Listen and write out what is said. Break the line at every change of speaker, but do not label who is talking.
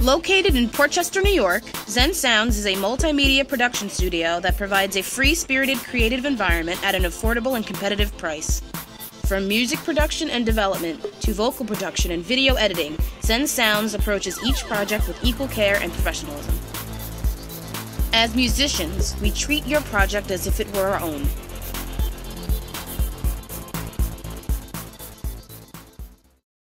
Located in Port Chester, New York, Zen Soundz is a multimedia production studio that provides a free spirited creative environment at an affordable and competitive price. From music production and development to vocal production and video editing, Zen Soundz approaches each project with equal care and professionalism. As musicians, we treat your project as if it were our own.